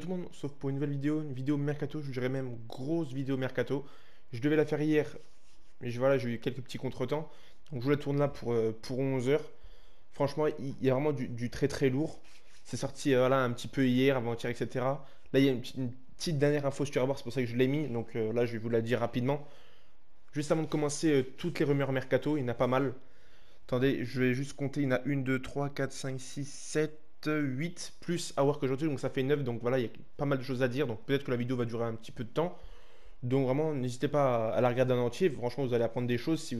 Tout le monde, sauf pour une nouvelle vidéo, une vidéo mercato, je dirais même grosse vidéo mercato. Je devais la faire hier, mais je, voilà, j'ai eu quelques petits contretemps. Donc je la tourne là pour, euh, pour 11h. Franchement, il y a vraiment du, très très lourd. C'est sorti euh, voilà, un petit peu hier, avant-hier, etc. Là, il y a une, petite dernière info sur Airbar, c'est pour ça que je l'ai mis. Donc euh, là, je vais vous la dire rapidement. Juste avant de commencer, toutes les rumeurs mercato, il y en a pas mal. Attendez, je vais juste compter. Il y en a 1, 2, 3, 4, 5, 6, 7, 8 plus Hour que aujourd'hui, donc ça fait 9. Donc voilà, il y a pas mal de choses à dire. Donc peut-être que la vidéo va durer un petit peu de temps. Donc vraiment, n'hésitez pas à la regarder en entier. Franchement, vous allez apprendre des choses si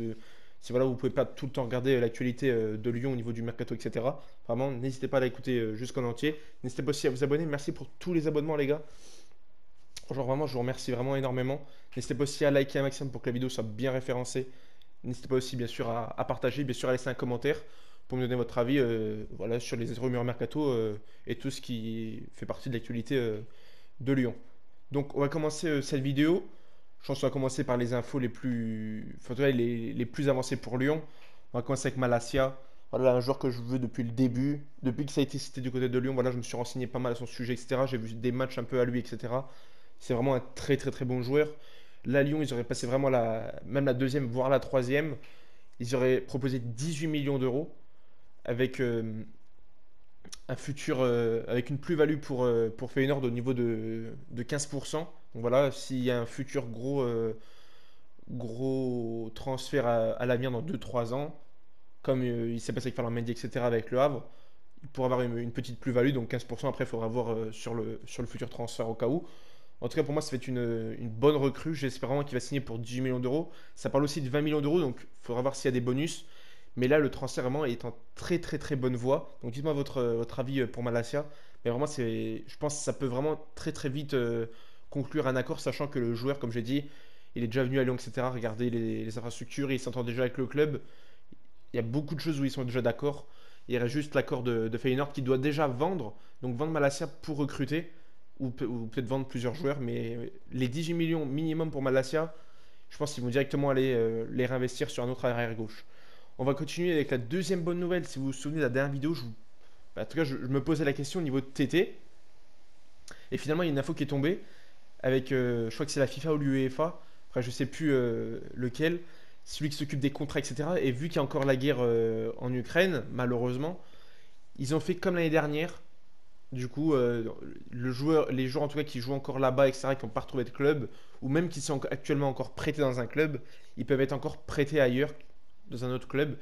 si voilà, vous pouvez pas tout le temps regarder l'actualité euh, de Lyon au niveau du mercato, etc. Vraiment, n'hésitez pas à l'écouter euh, jusqu'en entier. N'hésitez pas aussi à vous abonner. Merci pour tous les abonnements, les gars. Franchement, vraiment, je vous remercie vraiment énormément. N'hésitez pas aussi à liker un maximum pour que la vidéo soit bien référencée. N'hésitez pas aussi, bien sûr, à, partager, bien sûr, à laisser un commentaire pour me donner votre avis euh, voilà, sur les rumeurs mercato euh, et tout ce qui fait partie de l'actualité euh, de Lyon. Donc on va commencer cette vidéo. Je pense qu'on va commencer par les infos les plus, enfin, les, les, plus avancées pour Lyon. On va commencer avec Malasia. Voilà, un joueur que je veux depuis le début. Depuis que ça a été cité du côté de Lyon, voilà, je me suis renseigné pas mal à son sujet, etc. J'ai vu des matchs un peu à lui, etc. C'est vraiment un très très très bon joueur. Là, Lyon, ils auraient passé vraiment la, même la deuxième, voire la troisième. Ils auraient proposé 18 millions d'euros avec euh, un futur, euh, avec une plus-value pour, euh, pour Feyenoord au niveau de, de 15%. Donc voilà, s'il y a un futur gros, gros transfert à, l'avenir dans 2-3 ans, comme il s'est passé avec Fernand Mendy, etc., avec le Havre, il pourrait avoir une, petite plus-value, donc 15%. Après, il faudra voir sur, le, sur le futur transfert au cas où. En tout cas, pour moi, ça fait une, une bonne recrue. J'espère vraiment qu'il va signer pour 18 millions d'euros. Ça parle aussi de 20 millions d'euros, donc il faudra voir s'il y a des bonus. Mais là, le transfert est en très très très bonne voie. Donc dites-moi votre, avis euh, pour Malasia. Mais vraiment, je pense que ça peut vraiment très très vite euh, conclure un accord, sachant que le joueur, comme j'ai dit, il est déjà venu à Lyon, etc. Regardez les, infrastructures, il s'entend déjà avec le club. Il y a beaucoup de choses où ils sont déjà d'accord. Il y aurait juste l'accord de, Feyenoord qui doit déjà vendre. Donc vendre Malasia pour recruter. Ou, peut-être vendre plusieurs joueurs. Mais les 18 millions minimum pour Malasia, je pense qu'ils vont directement aller euh, les réinvestir sur un autre arrière gauche. On va continuer avec la deuxième bonne nouvelle. Si vous vous souvenez de la dernière vidéo, je bah, en tout cas, je, me posais la question au niveau de TT. Et finalement, il y a une info qui est tombée avec, euh, je crois que c'est la FIFA ou l'UEFA, enfin je sais plus euh, lequel, celui qui s'occupe des contrats, etc. Et vu qu'il y a encore la guerre euh, en Ukraine, malheureusement, ils ont fait comme l'année dernière. Du coup, les joueurs en tout cas qui jouent encore là-bas, etc., qui n'ont pas retrouvé de club, ou même qui sont actuellement encore prêtés dans un club, ils peuvent être encore prêtés ailleurs, dans un autre club.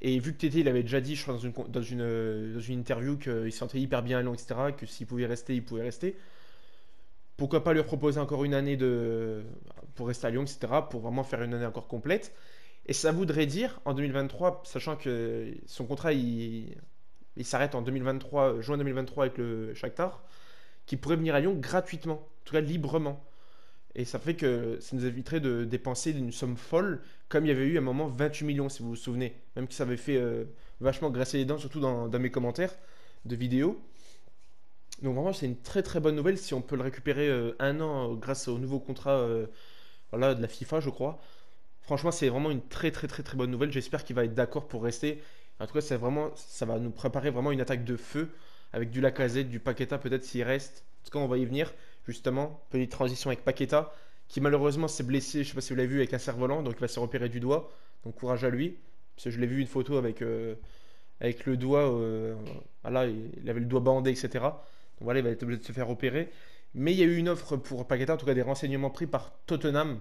Et vu que Tété, il avait déjà dit, je crois, dans une, dans une, dans une interview qu'il se sentait hyper bien à Lyon, etc., que s'il pouvait rester, il pouvait rester. Pourquoi pas lui proposer encore une année de, pour rester à Lyon, etc., pour vraiment faire une année encore complète. Et ça voudrait dire, en 2023, sachant que son contrat, il, il s'arrête en 2023, juin 2023 avec le Shakhtar, qu'il pourrait venir à Lyon gratuitement, en tout cas librement. Et ça fait que ça nous éviterait de dépenser une somme folle, comme il y avait eu à un moment 28 millions, si vous vous souvenez. Même que ça avait fait euh, vachement graisser les dents, surtout dans, mes commentaires de vidéos. Donc vraiment, c'est une très très bonne nouvelle si on peut le récupérer euh, un an euh, grâce au nouveau contrat voilà, de la FIFA, je crois. Franchement, c'est vraiment une très très très très bonne nouvelle. J'espère qu'il va être d'accord pour rester. En tout cas, c'est vraiment, ça va nous préparer vraiment une attaque de feu avec du Lacazette, du Paqueta peut-être s'il reste. En tout cas, on va y venir justement. Petite transition avec Paqueta, qui malheureusement s'est blessé, je sais pas si vous l'avez vu, avec un cerf-volant, donc il va se repérer du doigt. Donc courage à lui. Parce que je l'ai vu une photo avec, euh, avec le doigt, euh, il avait le doigt bandé, etc. Donc voilà, il va être obligé de se faire opérer. Mais il y a eu une offre pour Paqueta, en tout cas des renseignements pris par Tottenham.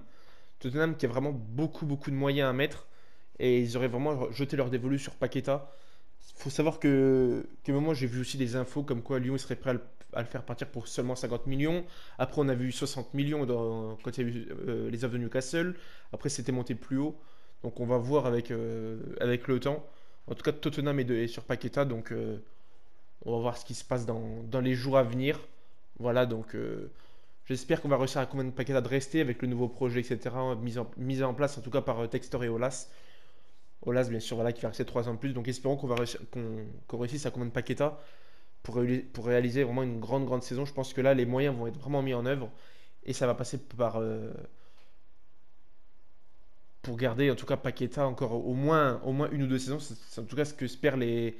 Tottenham qui a vraiment beaucoup, beaucoup de moyens à mettre. Et ils auraient vraiment jeté leur dévolu sur Paqueta. Il faut savoir que, que moi j'ai vu aussi des infos comme quoi Lyon serait prêt à le à le faire partir pour seulement 50 millions. Après, on a vu 60 millions dans, quand il y a eu euh, les offres de Newcastle. Après, c'était monté plus haut. Donc, on va voir avec, euh, avec le temps. En tout cas, Tottenham est, sur Paqueta. Donc, euh, on va voir ce qui se passe dans, dans les jours à venir. Voilà, donc j'espère qu'on va réussir à convaincre Paqueta de rester avec le nouveau projet, etc. Mis en, en place, en tout cas, par Textor et Olas. Olas, bien sûr, voilà, qui va rester 3 ans de plus. Donc, espérons qu'on va qu'on réussisse à convaincre Paqueta pour, réaliser vraiment une grande, grande saison. Je pense que là, les moyens vont être vraiment mis en œuvre et ça va passer par. Euh, pour garder en tout cas Paqueta encore au moins, au moins une ou deux saisons. C'est en tout cas ce que espèrent les,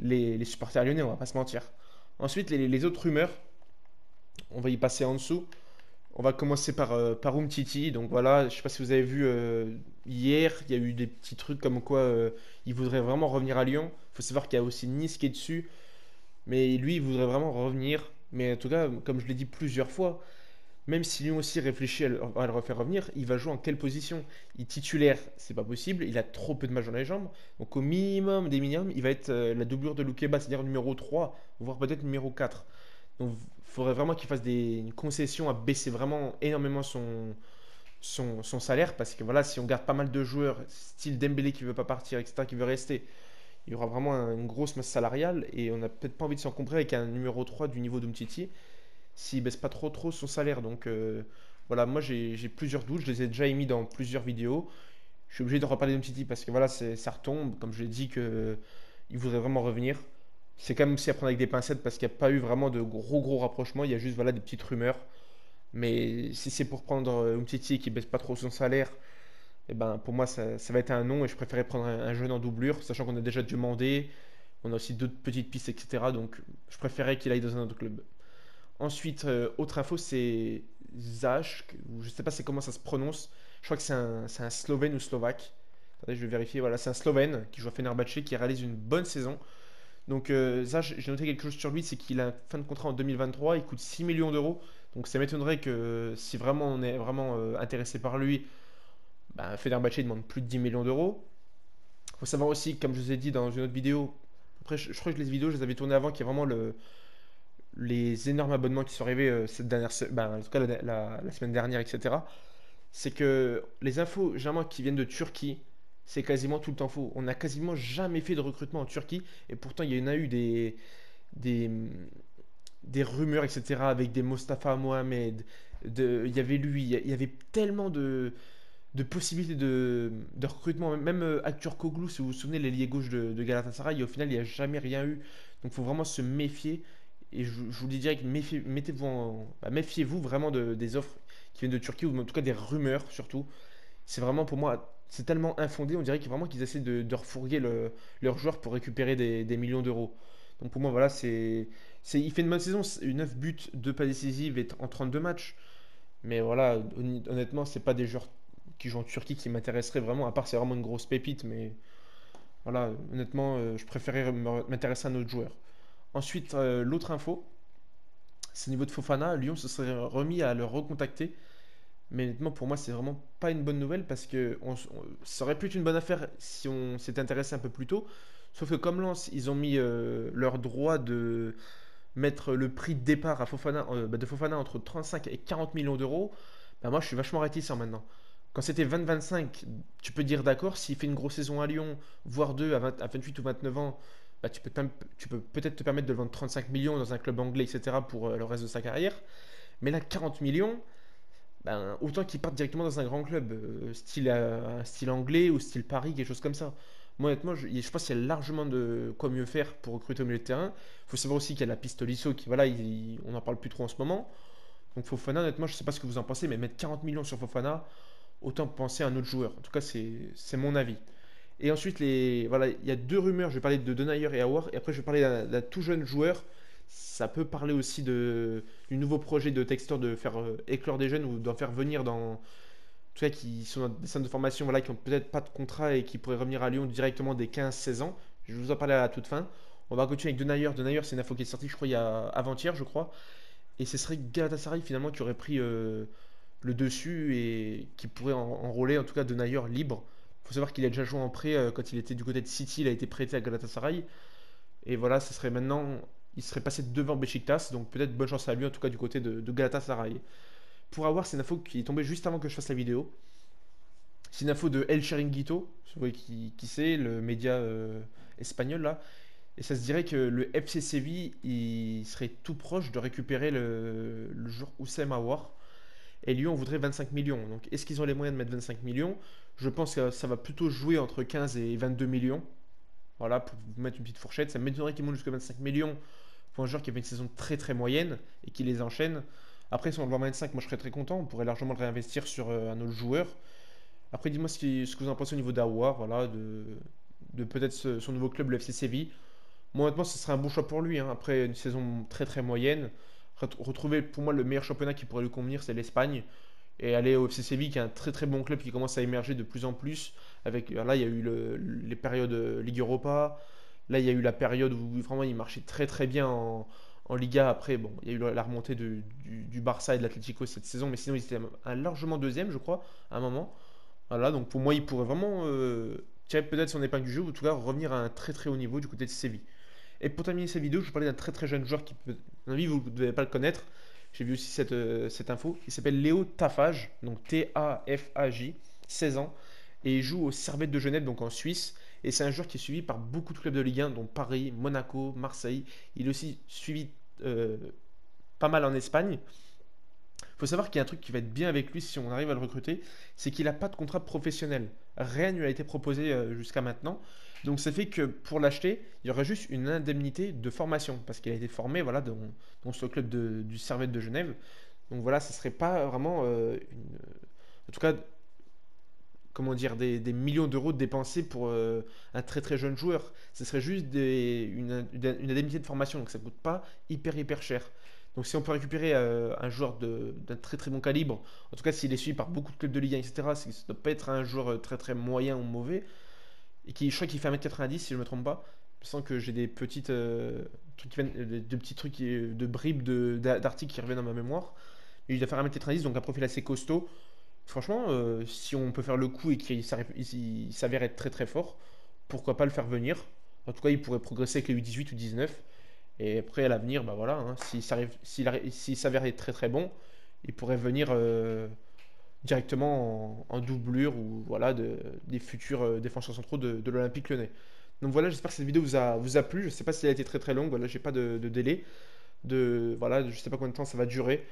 les, supporters lyonnais, on va pas se mentir. Ensuite, les, les autres rumeurs. on va y passer en dessous. On va commencer par, euh, par Umtiti. Donc voilà, je sais pas si vous avez vu euh, hier, il y a eu des petits trucs comme quoi euh, il voudrait vraiment revenir à Lyon. Il faut savoir qu'il y a aussi Nice qui est dessus. Mais lui, il voudrait vraiment revenir. Mais en tout cas, comme je l'ai dit plusieurs fois, même si Lyon aussi réfléchit à le, refaire revenir, il va jouer en quelle position? Il titulaire, c'est pas possible. Il a trop peu de matchs dans les jambes. Donc au minimum des minimums, il va être euh, la doublure de Loukeba, c'est-à-dire numéro 3, voire peut-être numéro 4. Donc il faudrait vraiment qu'il fasse des, une concession à baisser vraiment énormément son salaire. Parce que voilà, si on garde pas mal de joueurs, style Dembélé qui veut pas partir, etc., qui veut rester, il y aura vraiment un- une grosse masse salariale. Et on n'a peut-être pas envie de s'encombrer avec un numéro 3 du niveau d'Umtiti s'il baisse pas trop trop son salaire. Donc euh, voilà, moi j'ai plusieurs doutes, je les ai déjà émis dans plusieurs vidéos. Je suis obligé de reparler d'Umtiti parce que voilà, ça retombe. Comme je l'ai dit que il voudrait vraiment revenir. C'est quand même aussi à prendre avec des pincettes parce qu'il n'y a pas eu vraiment de gros gros rapprochements. Il y a juste voilà, des petites rumeurs. Mais si c'est pour prendre euh, Umtiti qui baisse pas trop son salaire, eh ben, pour moi ça, ça va être un non et je préférais prendre un, un jeune en doublure, sachant qu'on a déjà demandé. On a aussi d'autres petites pistes, etc. Donc je préférais qu'il aille dans un autre club. Ensuite, euh, autre info, c'est Zach, je sais pas comment ça se prononce. Je crois que c'est un, un Slovène ou Slovaque. Attendez, je vais vérifier. Voilà, c'est un Slovène qui joue à Fenerbahçe, qui réalise une bonne saison. Donc euh, Zach, j'ai noté quelque chose sur lui, c'est qu'il a une fin de contrat en 2023, il coûte 6 millions d'euros. Donc ça m'étonnerait que si vraiment on est vraiment euh, intéressé par lui, bah, Fenerbahçe demande plus de 10 millions d'euros. Il faut savoir aussi, comme je vous ai dit dans une autre vidéo, après je, crois que les vidéos, je les avais tournées avant, qu'il y a vraiment le, les énormes abonnements qui sont arrivés euh, cette dernière, ben, la, semaine dernière, etc. C'est que les infos, généralement, qui viennent de Turquie, c'est quasiment tout le temps faux. On n'a quasiment jamais fait de recrutement en Turquie, et pourtant il y en a eu des, des, des rumeurs, etc., avec des Mostafa Mohamed, il y avait lui, il y avait tellement de, de possibilités de, recrutement. Même euh, Aktürk Koglu, si vous vous souvenez, l'ailier gauche de, de Galatasaray, au final, il n'y a jamais rien eu. Donc il faut vraiment se méfier. Et je, je vous dis direct, bah, méfiez-vous vraiment de- des offres qui viennent de Turquie, ou en tout cas des rumeurs surtout. C'est vraiment pour moi, c'est tellement infondé, on dirait qu'ils vraiment qu'ils essaient de, de refourguer le- leurs joueurs pour récupérer des, millions d'euros. Donc pour moi, voilà, il fait une bonne saison, c'est 9 buts, 2 pas décisives et en 32 matchs. Mais voilà, honnêtement, c'est pas des joueurs qui jouent en Turquie qui m'intéresseraient vraiment, à part c'est vraiment une grosse pépite, mais voilà, honnêtement, euh, je préférais m'intéresser à un autre joueur. Ensuite, euh, l'autre info, c'est au niveau de Fofana. Lyon se serait remis à le recontacter. Mais honnêtement, pour moi, c'est vraiment pas une bonne nouvelle parce que on on- ça aurait pu être une bonne affaire si on s'était intéressé un peu plus tôt. Sauf que comme Lens, ils ont mis euh, leur droit de mettre le prix de départ à Fofana, bah, de Fofana entre 35 et 40 millions d'euros, bah moi je suis vachement réticent maintenant. Quand c'était 20-25, tu peux dire d'accord, s'il fait une grosse saison à Lyon, voire deux à, 20 à 28 ou 29 ans, bah, tu peux, peut-être te permettre de le vendre 35 millions dans un club anglais, etc. pour euh, le reste de sa carrière. Mais là, 40 millions, ben, autant qu'il parte directement dans un grand club, euh, style, euh, style anglais ou style Paris, quelque chose comme ça. Moi, honnêtement, je, pense qu'il y a largement de quoi mieux faire pour recruter au milieu de terrain. Il faut savoir aussi qu'il y a la piste Tolisso qui, voilà, il- on n'en parle plus trop en ce moment. Donc Fofana, honnêtement, je sais pas ce que vous en pensez, mais mettre 40 millions sur Fofana, autant penser à un autre joueur. En tout cas, c'est mon avis. Et ensuite, les, voilà, il y a deux rumeurs. Je vais parler de Denayer et Aouar, et après, je vais parler d'un tout jeune joueur. Ça peut parler aussi de, du nouveau projet de Textor de faire euh, éclore des jeunes ou d'en faire venir dans. En tout cas, qui sont dans des centres de formation voilà, qui ont peut-être pas de contrat et qui pourraient revenir à Lyon directement dès 15-16 ans. Je vous en parler à toute fin. On va continuer avec Denayer. Denayer, c'est une info qui est sortie, je crois, avant-hier, je crois. Et ce serait Galatasaray finalement qui aurait pris euh, le dessus et qui pourrait en- enrôler en tout cas Denayer libre. Il faut savoir qu'il a déjà joué en prêt euh, quand il était du côté de City, il a été prêté à Galatasaray. Et voilà, ce serait maintenant, il serait passé devant Besiktas, donc peut-être bonne chance à lui en tout cas du côté de, de Galatasaray. Pour avoir, c'est une info qui est tombée juste avant que je fasse la vidéo. C'est une info de El Chiringuito, vous voyez qui, qui c'est, le média euh, espagnol là. Et ça se dirait que le FC Séville, il serait tout proche de récupérer le, le joueur Oussem Aouar. Et Lyon voudrait 25 millions. Donc est-ce qu'ils ont les moyens de mettre 25 millions? Je pense que ça va plutôt jouer entre 15 et 22 millions. Voilà, pour mettre une petite fourchette. Ça m'étonnerait qu'ils montent jusqu'à 25 millions pour un joueur qui avait une saison très très moyenne et qui les enchaîne. Après, si on le vend 25, moi je serais très content. On pourrait largement le réinvestir sur euh, un autre joueur. Après, dis-moi ce, que vous en pensez au niveau d'Aouar, voilà, de, peut-être son nouveau club, le FC Séville. Moi, honnêtement, ce serait un bon choix pour lui. hein. Après une saison très très moyenne, retrouver pour moi le meilleur championnat qui pourrait lui convenir, c'est l'Espagne. Et aller au FC Séville, qui est un très très bon club qui commence à émerger de plus en plus. Avec, là, il y a eu les périodes Ligue Europa. Là, il y a eu la période où vraiment il marchait très très bien en, Liga. Après, bon, il y a eu la remontée du, Barça et de l'Atlético cette saison, mais sinon, ils étaient largement deuxième, je crois, à un moment. Voilà, donc pour moi, il pourrait vraiment euh, tirer peut-être son épingle du jeu, ou en tout cas revenir à un très très haut niveau du côté de Séville. Et pour terminer cette vidéo, je vais parler d'un très très jeune joueur qui peut. À vous ne devez pas le connaître. J'ai vu aussi cette, euh, cette info. Il s'appelle Léo Tafage, donc T-A-F-A-J, 16 ans. Et il joue au Servette de Genève, donc en Suisse. Et c'est un joueur qui est suivi par beaucoup de clubs de Ligue 1, dont Paris, Monaco, Marseille. Il est aussi suivi euh, pas mal en Espagne. Il faut savoir qu'il y a un truc qui va être bien avec lui si on arrive à le recruter, c'est qu'il n'a pas de contrat professionnel. Rien ne lui a été proposé euh, jusqu'à maintenant. Donc ça fait que pour l'acheter, il y aurait juste une indemnité de formation, parce qu'il a été formé voilà, dans, ce club du Servette de Genève. Donc voilà, ce serait pas vraiment euh, une... En tout cas, comment dire, des, millions d'euros dépensés pour euh, un très très jeune joueur. Ce serait juste une, indemnité de formation, donc ça ne coûte pas hyper hyper cher. Donc si on peut récupérer euh, un joueur d'un très très bon calibre, en tout cas s'il est suivi par beaucoup de clubs de Ligue 1, etc., ça ne doit pas être un joueur euh, très très moyen ou mauvais, et qui, je crois qu'il fait 1m90 si je ne me trompe pas. Je sens que j'ai des petites trucs viennent, de petits trucs de bribes d'articles qui reviennent dans ma mémoire. il doit faire 1m90, donc un profil assez costaud. Franchement, euh, si on peut faire le coup et qu'il s'avère être très très fort, pourquoi pas le faire venir? En tout cas, il pourrait progresser avec les U18 ou 19. Et après, à l'avenir, bah voilà, hein, s'il s'avère être très très bon, il pourrait venir euh, directement en, doublure ou voilà des futurs euh, défenseurs centraux de, l'Olympique Lyonnais. Donc voilà, j'espère que cette vidéo vous a, vous a plu. Je ne sais pas si elle a été très très longue. Voilà, j'ai pas de, délai. De, voilà, je sais pas combien de temps ça va durer.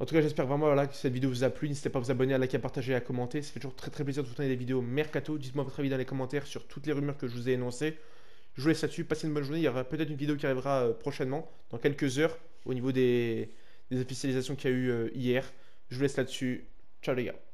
En tout cas, j'espère vraiment voilà, que cette vidéo vous a plu. N'hésitez pas à vous abonner, à liker, à partager, à commenter. Ça fait toujours très très plaisir de vous tourner des vidéos mercato. Dites-moi votre avis dans les commentaires sur toutes les rumeurs que je vous ai énoncées. Je vous laisse là-dessus. Passez une bonne journée. Il y aura peut-être une vidéo qui arrivera euh, prochainement, dans quelques heures, au niveau des, officialisations qu'il y a eu euh, hier. Je vous laisse là-dessus. Ciao les gars.